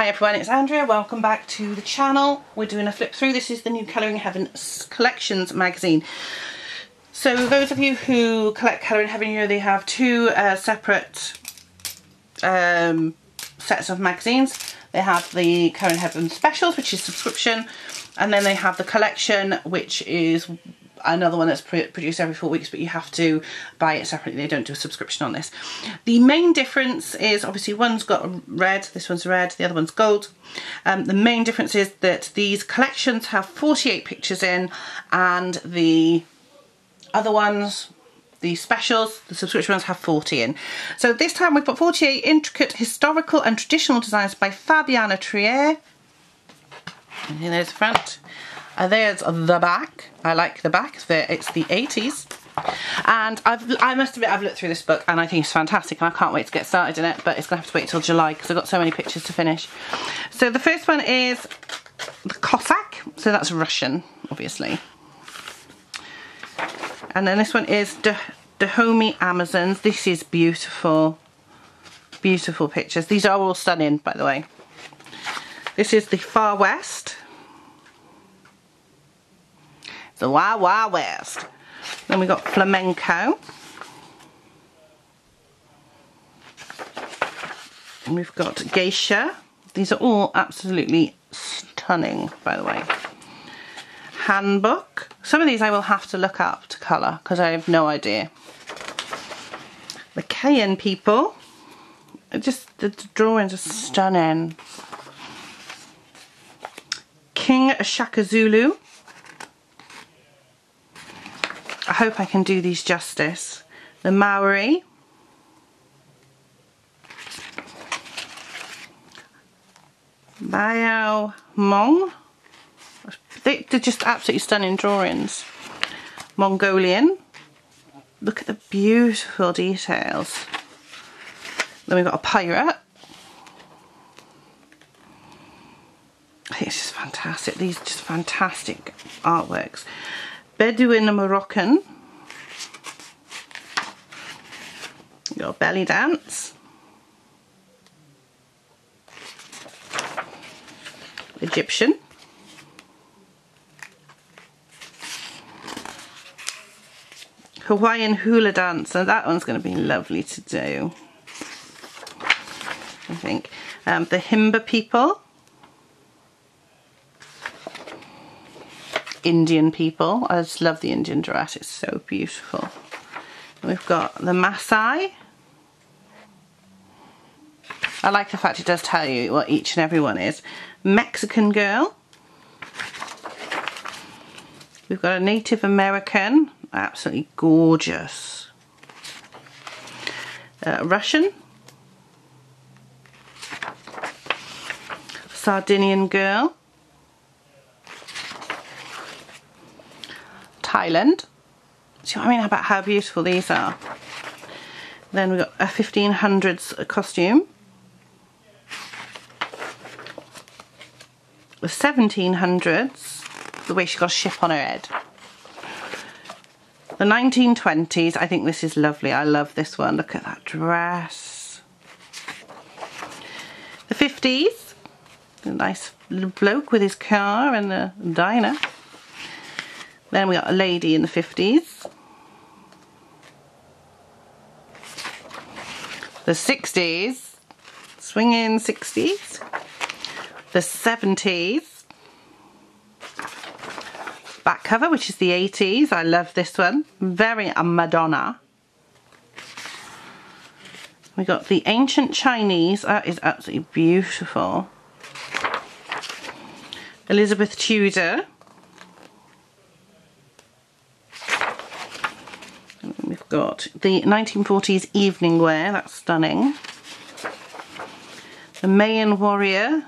Hi everyone, it's Andrea. Welcome back to the channel. We're doing a flip through. This is the new Colouring Heaven Collections magazine. So those of you who collect Colouring Heaven, you know they have two uh, separate um, sets of magazines. They have the Colouring Heaven Specials, which is subscription, and then they have the collection, which is another one that's produced every four weeks but you have to buy it separately they don't do a subscription on this the main difference is obviously one's got red this one's red the other one's gold um, the main difference is that these collections have 48 pictures in and the other ones the specials, the subscription ones have 40 in. So this time we've got 48 intricate historical and traditional designs by Fabiana Trier. And there's the front. Uh, there's the back. I like the back. It's the 80s. And I've, I must admit I've looked through this book and I think it's fantastic and I can't wait to get started in it but it's going to have to wait till July because I've got so many pictures to finish. So the first one is the Cossack, so that's Russian obviously. And then this one is the Dahomey Amazons. This is beautiful, beautiful pictures. These are all stunning by the way. This is the Far West the Wild Wild West. Then we got flamenco. And we've got geisha. These are all absolutely stunning, by the way. Hanbok. Some of these I will have to look up to colour because I have no idea. The Kayan people. just the drawings are stunning. King Shaka Zulu. I hope I can do these justice. The Maori. Bao Mong. They're just absolutely stunning drawings. Mongolian. Look at the beautiful details. Then we've got a pirate. It's just fantastic. These are just fantastic artworks. Bedouin Moroccan. Your belly dance. Egyptian. Hawaiian hula dance, and that one's going to be lovely to do. I think. Um, the Himba people. Indian people. I just love the Indian dress, it's so beautiful. we've got the Maasai. I like the fact it does tell you what each and every one is. Mexican girl. We've got a Native American, absolutely gorgeous. Uh, Russian. Sardinian girl. Thailand. See what I mean about how beautiful these are? Then we've got a 1500s costume. The 1700s, the way she got a ship on her head. The 1920s, I think this is lovely. I love this one. Look at that dress. The 50s, a nice bloke with his car and the diner. Then we got a lady in the 50s. The 60s, swinging 60s. The 70s. Back cover, which is the 80s. I love this one. Very a Madonna. We got the ancient Chinese. That is absolutely beautiful. Elizabeth Tudor. Got the 1940s evening wear, that's stunning. The Mayan Warrior.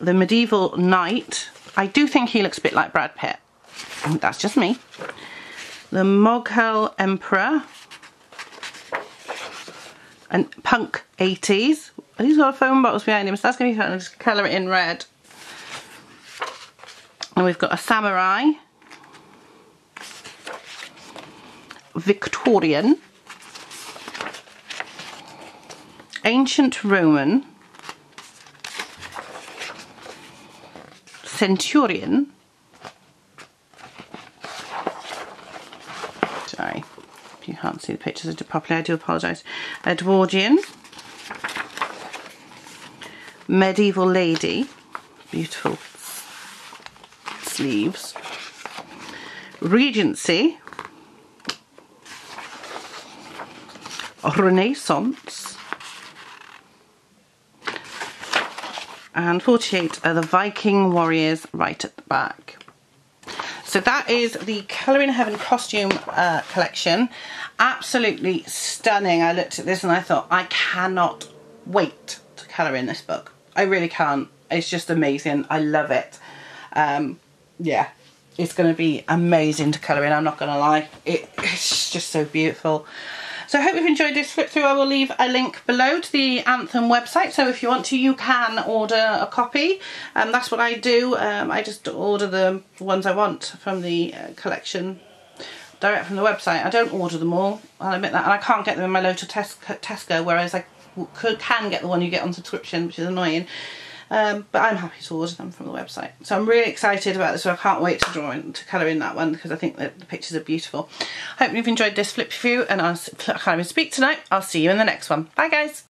The Medieval Knight. I do think he looks a bit like Brad Pitt. That's just me. The Mughal Emperor. And Punk 80s. He's got a phone box behind him, so that's going to be fun. I'll just colour it in red. And we've got a samurai, Victorian, Ancient Roman, Centurion, sorry, if you can't see the pictures properly, I do apologise, Edwardian, Medieval Lady, beautiful sleeves, Regency, Renaissance, and 48 are the Viking warriors right at the back. So that is the Colouring Heaven costume uh, collection. Absolutely stunning. I looked at this and I thought, I cannot wait to colour in this book. I really can't. It's just amazing. I love it. Um, yeah, it's going to be amazing to colour in. I'm not going to lie. It, it's just so beautiful. So I hope you've enjoyed this flip through. I will leave a link below to the Anthem website. So if you want to, you can order a copy. Um, that's what I do. Um, I just order the ones I want from the uh, collection direct from the website. I don't order them all. I'll admit that. And I can't get them in my local Tesco, whereas I could, can get the one you get on subscription, which is annoying. Um, but I'm happy to order them from the website. So I'm really excited about this, so I can't wait to draw in, to colour in that one because I think that the pictures are beautiful. I hope you've enjoyed this flip through and I'll, I can't even speak tonight. I'll see you in the next one. Bye guys!